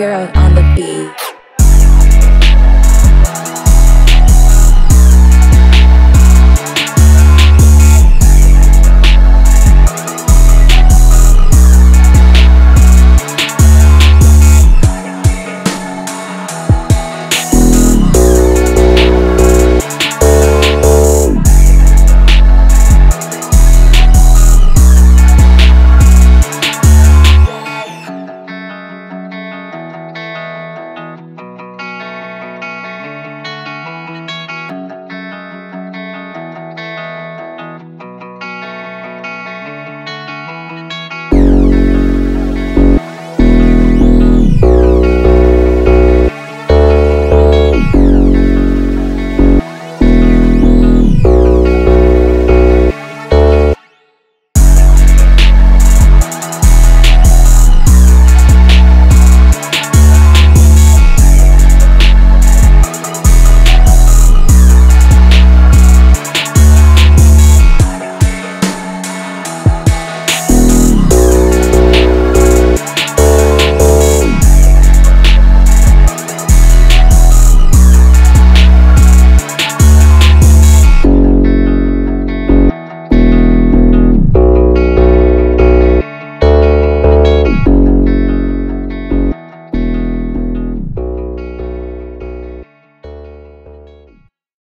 we're out on the beat.